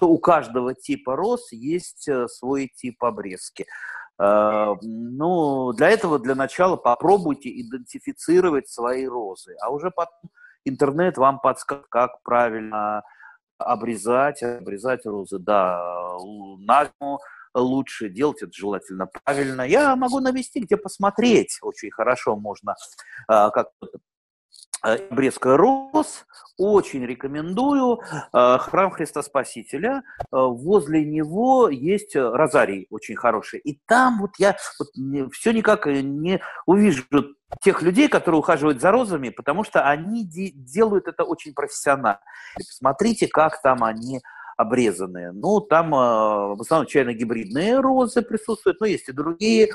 У каждого типа роз есть э, свой тип обрезки. Э, ну, для этого для начала попробуйте идентифицировать свои розы, а уже потом интернет вам подскажет, как правильно обрезать, обрезать розы. Да, на лучше делать это желательно правильно. Я могу навести, где посмотреть. Очень хорошо можно э, как обрезка роз. Очень рекомендую. Э, храм Христа Спасителя. Э, возле него есть розарий очень хороший. И там вот я вот все никак не увижу тех людей, которые ухаживают за розами, потому что они де- делают это очень профессионально. Посмотрите, как там они обрезанные. Ну, там э, в основном чайно-гибридные розы присутствуют, но есть и другие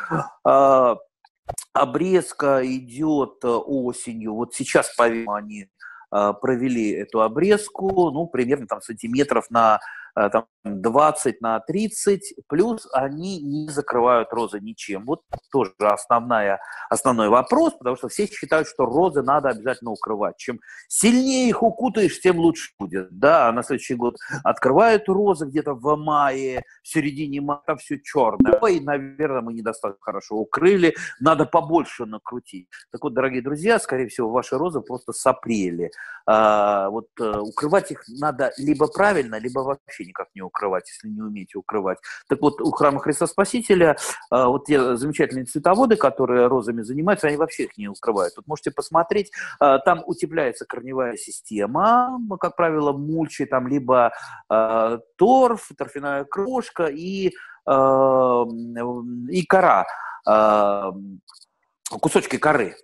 обрезка идет э, осенью. Вот сейчас, по-моему, они э, провели эту обрезку, ну, примерно там сантиметров на там, 20 на 30, плюс они не закрывают розы ничем. Вот тоже основная, основной вопрос, потому что все считают, что розы надо обязательно укрывать. Чем сильнее их укутаешь, тем лучше будет. Да, на следующий год открывают розы где-то в мае, в середине мая, все черное. Ой, наверное, мы недостаточно хорошо укрыли, надо побольше накрутить. Так вот, дорогие друзья, скорее всего, ваши розы просто сопрели. А, вот э, укрывать их надо либо правильно, либо вообще никак не укрывать, если не умеете укрывать. Так вот, у храма Христа Спасителя э, вот те замечательные цветоводы, которые розами занимаются, они вообще их не укрывают. Тут можете посмотреть, э, там утепляется корневая система, как правило, мульчи, там либо э, торф, торфяная крошка и, и кора, кусочки коры,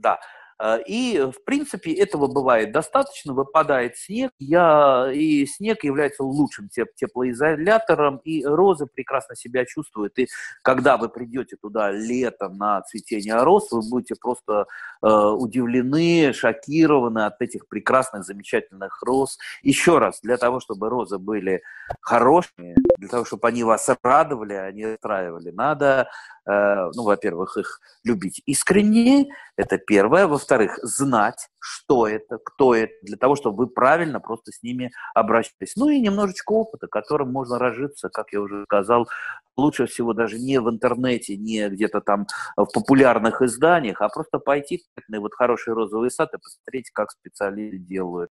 да. Э, и, в принципе, этого бывает достаточно. Выпадает снег, я, и снег является лучшим теп теплоизолятором, и розы прекрасно себя чувствуют. И когда вы придете туда летом на цветение роз, вы будете просто э, удивлены, шокированы от этих прекрасных, замечательных роз. Еще раз, для того, чтобы розы были хорошими, для того, чтобы они вас радовали, а не устраивали, надо Э, ну, во-первых, их любить искренне, это первое. Во-вторых, знать, что это, кто это, для того, чтобы вы правильно просто с ними обращались. Ну и немножечко опыта, которым можно разжиться, как я уже сказал, лучше всего даже не в интернете, не где-то там в популярных изданиях, а просто пойти в вот хороший розовый сад и посмотреть, как специалисты делают.